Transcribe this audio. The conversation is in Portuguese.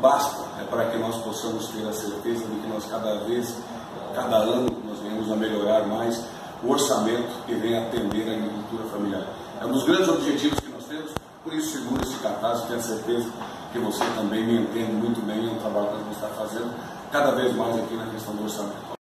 basta é para que nós possamos ter a certeza de que nós cada vez, cada ano, nós venhamos a melhorar mais o orçamento que vem atender a agricultura familiar. É um dos grandes objetivos que nós temos, por isso seguro esse cartaz, tenho certeza que você também me entende muito bem, é um trabalho que você está fazendo cada vez mais aqui na questão do orçamento.